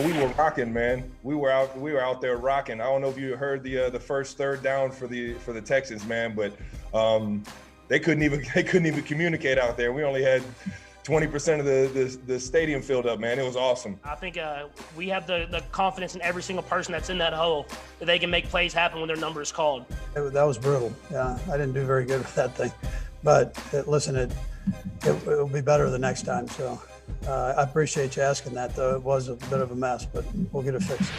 We were rocking, man. We were out. We were out there rocking. I don't know if you heard the uh, the first third down for the for the Texans, man, but um, they couldn't even they couldn't even communicate out there. We only had 20% of the, the, the stadium filled up, man. It was awesome. I think uh, we have the, the confidence in every single person that's in that hole that they can make plays happen when their number is called. It, that was brutal. Yeah, I didn't do very good with that thing. But it, listen, it, it, will be better the next time. So uh, I appreciate you asking that, though. It was a bit of a mess, but we'll get it fixed.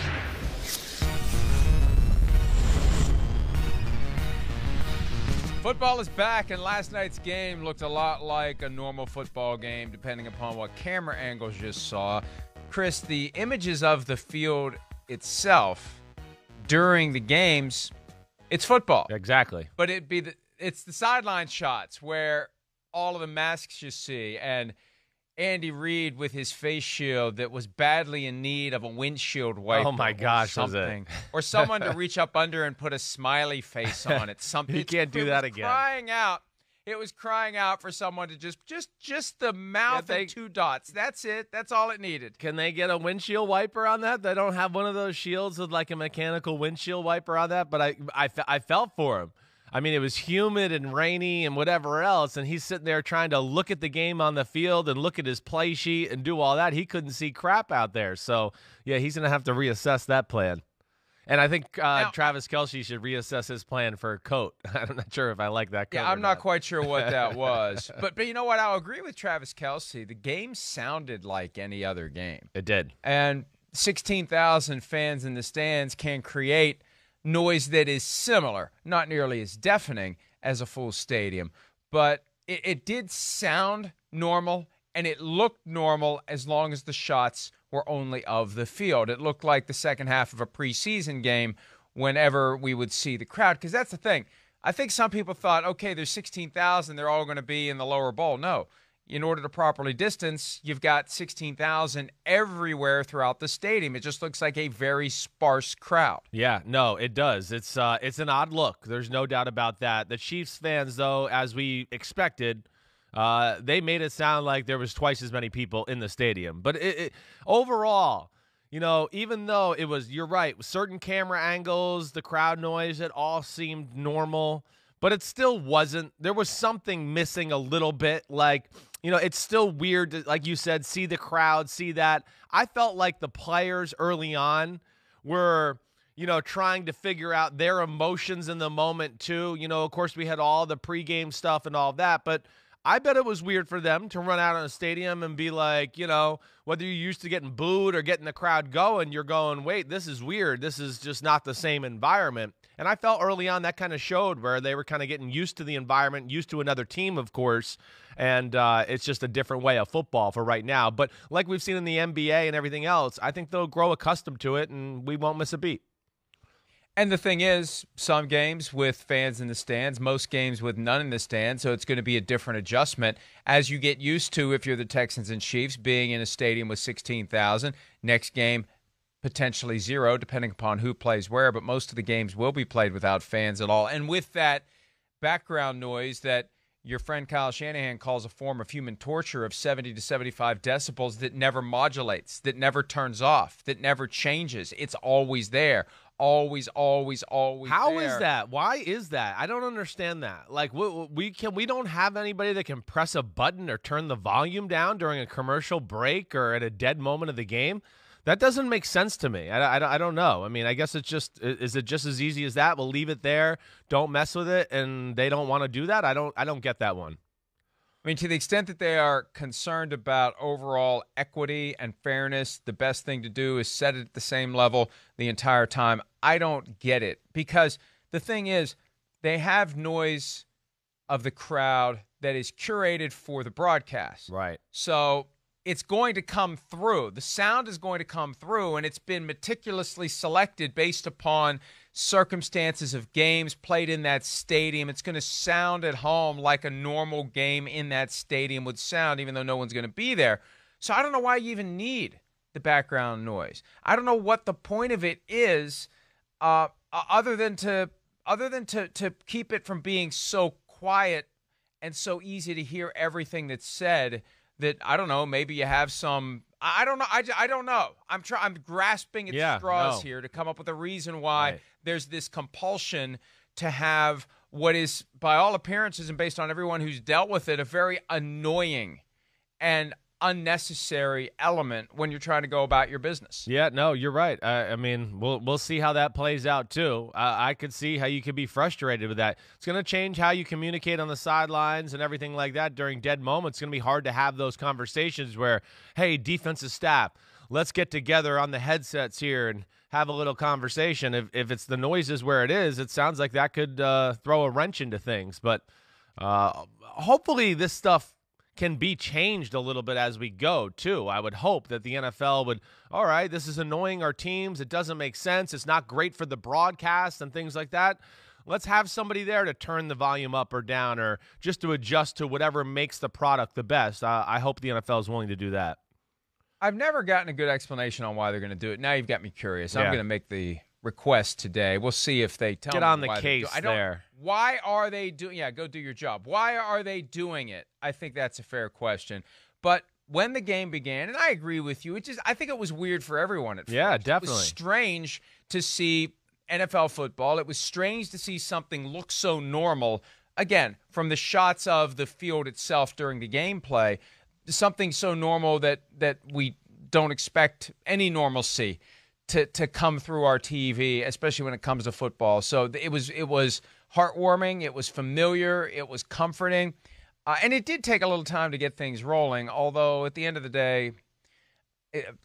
Football is back, and last night's game looked a lot like a normal football game, depending upon what camera angles you saw. Chris, the images of the field itself during the games, it's football. Exactly. But it be the it's the sideline shots where all of the masks you see and – Andy Reid with his face shield that was badly in need of a windshield oh wiper. Oh my gosh, something, or someone to reach up under and put a smiley face on it. Something you can't do that again. Crying out. It was crying out for someone to just, just, just the mouth yeah, they, and two dots. That's it. That's all it needed. Can they get a windshield wiper on that? They don't have one of those shields with like a mechanical windshield wiper on that. But I, I, I felt for him I mean, it was humid and rainy and whatever else, and he's sitting there trying to look at the game on the field and look at his play sheet and do all that. He couldn't see crap out there. So, yeah, he's going to have to reassess that plan. And I think uh, now, Travis Kelce should reassess his plan for a coat. I'm not sure if I like that. Yeah, I'm not, not quite sure what that was, but but you know what? I'll agree with Travis Kelce. The game sounded like any other game. It did, and 16,000 fans in the stands can create noise that is similar, not nearly as deafening as a full stadium, but it, it did sound normal and it looked normal as long as the shots were only of the field. It looked like the second half of a preseason game whenever we would see the crowd, because that's the thing. I think some people thought, okay, there's 16,000, they're all going to be in the lower bowl. No, in order to properly distance, you've got 16,000 everywhere throughout the stadium. It just looks like a very sparse crowd. Yeah, no, it does. It's uh it's an odd look. There's no doubt about that. The Chiefs fans though, as we expected, uh they made it sound like there was twice as many people in the stadium. But it, it, overall, you know, even though it was you're right, certain camera angles, the crowd noise, it all seemed normal, but it still wasn't. There was something missing a little bit like you know, it's still weird to, like you said, see the crowd, see that. I felt like the players early on were, you know, trying to figure out their emotions in the moment too. You know, of course, we had all the pregame stuff and all that, but I bet it was weird for them to run out on a stadium and be like, you know, whether you're used to getting booed or getting the crowd going, you're going, wait, this is weird. This is just not the same environment. And I felt early on that kind of showed where they were kind of getting used to the environment, used to another team, of course. And uh, it's just a different way of football for right now. But like we've seen in the NBA and everything else, I think they'll grow accustomed to it and we won't miss a beat. And the thing is, some games with fans in the stands, most games with none in the stands, so it's going to be a different adjustment as you get used to if you're the Texans and Chiefs being in a stadium with 16,000. Next game, potentially zero, depending upon who plays where, but most of the games will be played without fans at all. And with that background noise that your friend Kyle Shanahan calls a form of human torture of 70 to 75 decibels that never modulates, that never turns off, that never changes. It's always there. Always, always, always. How there. is that? Why is that? I don't understand that. Like, we, we can we don't have anybody that can press a button or turn the volume down during a commercial break or at a dead moment of the game. That doesn't make sense to me. I, I, I don't know. I mean, I guess it's just is it just as easy as that? We'll leave it there. Don't mess with it, and they don't want to do that. I don't. I don't get that one. I mean, to the extent that they are concerned about overall equity and fairness, the best thing to do is set it at the same level the entire time. I don't get it because the thing is, they have noise of the crowd that is curated for the broadcast. Right. So it's going to come through. The sound is going to come through, and it's been meticulously selected based upon circumstances of games played in that stadium. It's going to sound at home like a normal game in that stadium would sound, even though no one's going to be there. So I don't know why you even need the background noise. I don't know what the point of it is, uh, other than to other than to to keep it from being so quiet and so easy to hear everything that's said that I don't know, maybe you have some I don't know. I, I don't know. I'm trying. I'm grasping at Yeah, straws no. here to come up with a reason why Right. there's this compulsion to have what is, by all appearances and based on everyone who's dealt with it, a very annoying and unnecessary element when you're trying to go about your business. Yeah, no, you're right. I, I mean, we'll we'll see how that plays out too. I I could see how you could be frustrated with that. It's going to change how you communicate on the sidelines and everything like that during dead moments. It's going to be hard to have those conversations where, hey, defensive staff, let's get together on the headsets here and have a little conversation. If if it's the noises where it is, it sounds like that could uh, throw a wrench into things. But uh, hopefully, this stuff can be changed a little bit as we go too. I would hope that the NFL would, all right, this is annoying our teams. It doesn't make sense. It's not great for the broadcast and things like that. Let's have somebody there to turn the volume up or down or just to adjust to whatever makes the product the best. Uh, I hope the NFL is willing to do that. I've never gotten a good explanation on why they're going to do it. Now you've got me curious. I'm going to make the request today. We'll see if they tell Get on the case do- I don't, there. Why are they doing? Yeah, go do your job. Why are they doing it? I think that's a fair question. But when the game began, and I agree with you, it just I think it was weird for everyone at Yeah, first. It definitely. was strange to see NFL football. It was strange to see something look so normal. Again, from the shots of the field itself during the gameplay, something so normal that that we don't expect any normalcy to to come through our TV, especially when it comes to football. So it was it was heartwarming, it was familiar, it was comforting, uh, and it did take a little time to get things rolling. Although at the end of the day,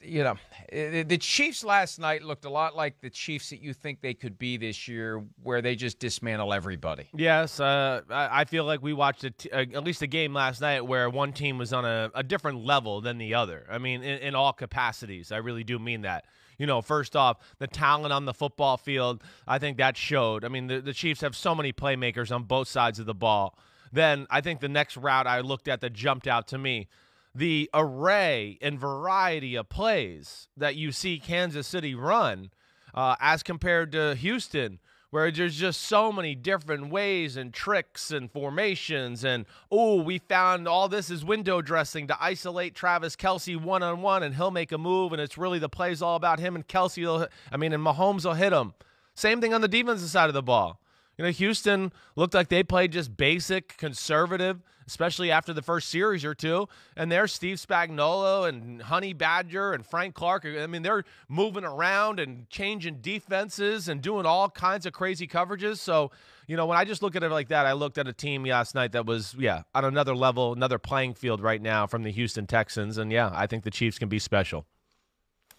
you know, the Chiefs last night looked a lot like the Chiefs that you think they could be this year, where they just dismantle everybody. Yes, uh, I feel like we watched a t- at least a game last night where one team was on a, a different level than the other. I mean, in, in all capacities, I really do mean that. You know, first off, the talent on the football field, I think that showed. I mean, the, the Chiefs have so many playmakers on both sides of the ball. Then I think the next route I looked at that jumped out to me the array and variety of plays that you see Kansas City run uh, as compared to Houston, where there's just so many different ways and tricks and formations. And, oh, we found all this is window dressing to isolate Travis Kelce one on one, and he'll make a move, and it's really the play's all about him, and Kelce I mean, and Mahomes will hit him. Same thing on the defensive side of the ball. You know, Houston looked like they played just basic, conservative, especially after the first series or two. And there's Steve Spagnuolo and Honey Badger and Frank Clark. I mean, they're moving around and changing defenses and doing all kinds of crazy coverages. So, you know, when I just look at it like that, I looked at a team last night that was, yeah, on another level, another playing field right now from the Houston Texans. And yeah, I think the Chiefs can be special.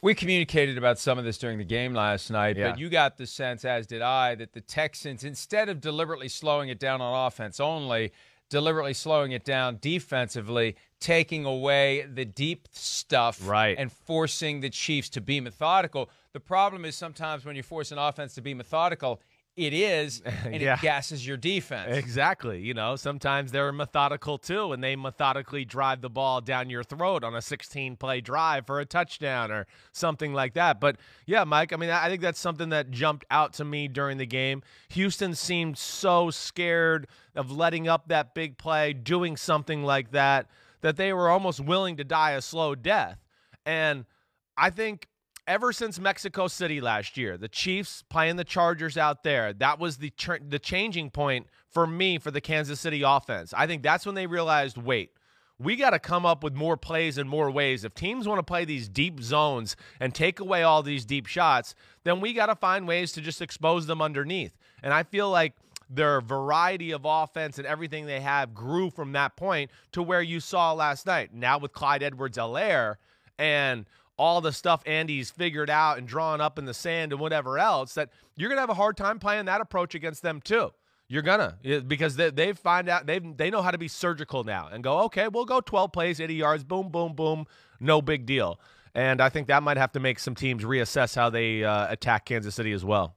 We communicated about some of this during the game last night, Yeah. but you got the sense, as did I, that the Texans, instead of deliberately slowing it down on offense only, deliberately slowing it down defensively, taking away the deep stuff Right. and forcing the Chiefs to be methodical. The problem is sometimes when you force an offense to be methodical, it is, and Yeah. it gasses your defense. Exactly. You know, sometimes they're methodical too, and they methodically drive the ball down your throat on a 16 play drive for a touchdown or something like that. But yeah, Mike, I mean, I think that's something that jumped out to me during the game. Houston seemed so scared of letting up that big play, doing something like that, that they were almost willing to die a slow death. And I think ever since Mexico City last year, the Chiefs playing the Chargers out there, that was the the changing point for me for the Kansas City offense. I think that's when they realized, wait, we got to come up with more plays and more ways. If teams want to play these deep zones and take away all these deep shots, then we got to find ways to just expose them underneath. And I feel like their variety of offense and everything they have grew from that point to where you saw last night. Now with Clyde Edwards-Helaire and all the stuff Andy's figured out and drawn up in the sand and whatever else, that you're gonna have a hard time playing that approach against them too. You're gonna because they they find out they they know how to be surgical now and go okay we'll go 12 plays 80 yards boom boom boom no big deal and I think that might have to make some teams reassess how they uh, attack Kansas City as well.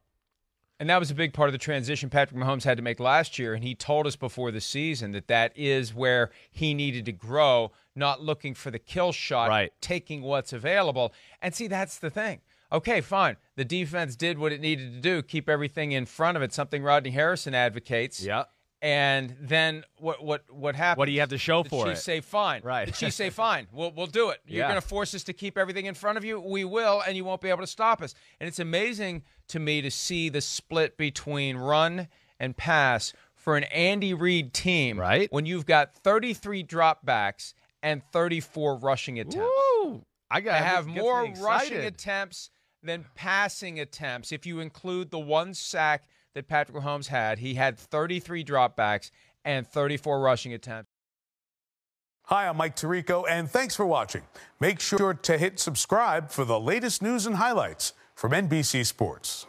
And that was a big part of the transition Patrick Mahomes had to make last year. And he told us before the season that that is where he needed to grow, not looking for the kill shot, Right. taking what's available. And see, that's the thing. Okay, fine. The defense did what it needed to do, keep everything in front of it, something Rodney Harrison advocates. Yeah. And then what what what happens? What do you have to show the for Chiefs it? say fine. Right. The Chiefs say fine. We'll we'll do it. You're Yeah. going to force us to keep everything in front of you. We will, and you won't be able to stop us. And it's amazing to me to see the split between run and pass for an Andy Reid team. Right. When you've got 33 dropbacks and 34 rushing attempts. Woo! I got I have more rushing attempts than passing attempts. If you include the one sack that Patrick Mahomes had, he had 33 dropbacks and 34 rushing attempts. Hi, I'm Mike Tirico, and thanks for watching. Make sure to hit subscribe for the latest news and highlights from NBC Sports.